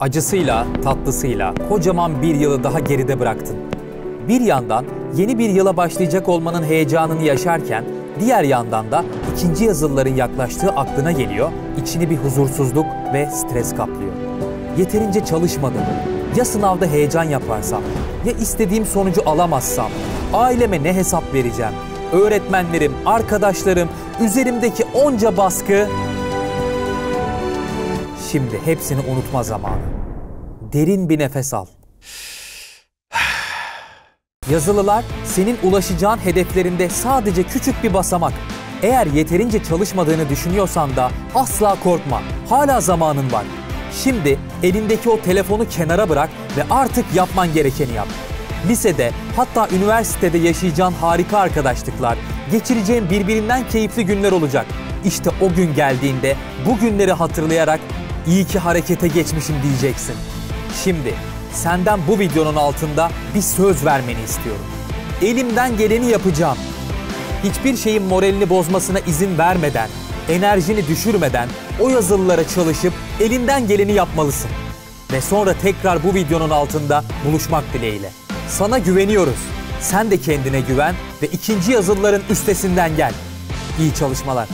Acısıyla, tatlısıyla kocaman bir yılı daha geride bıraktın. Bir yandan yeni bir yıla başlayacak olmanın heyecanını yaşarken, diğer yandan da ikinci yazılıların yaklaştığı aklına geliyor, içini bir huzursuzluk ve stres kaplıyor. Yeterince çalışmadım. Ya sınavda heyecan yaparsam, ya istediğim sonucu alamazsam, aileme ne hesap vereceğim? Öğretmenlerim, arkadaşlarım, üzerimdeki onca baskı Şimdi hepsini unutma zamanı. Derin bir nefes al. Yazılılar senin ulaşacağın hedeflerinde sadece küçük bir basamak. Eğer yeterince çalışmadığını düşünüyorsan da asla korkma. Hala zamanın var. Şimdi elindeki o telefonu kenara bırak ve artık yapman gerekeni yap. Lisede hatta üniversitede yaşayacağın harika arkadaşlıklar, geçireceğin birbirinden keyifli günler olacak. İşte o gün geldiğinde bu günleri hatırlayarak iyi ki harekete geçmişim diyeceksin. Şimdi senden bu videonun altında bir söz vermeni istiyorum. Elimden geleni yapacağım. Hiçbir şeyin moralini bozmasına izin vermeden, enerjini düşürmeden o yazılılara çalışıp elinden geleni yapmalısın. Ve sonra tekrar bu videonun altında buluşmak dileğiyle. Sana güveniyoruz. Sen de kendine güven ve ikinci yazılıların üstesinden gel. İyi çalışmalar.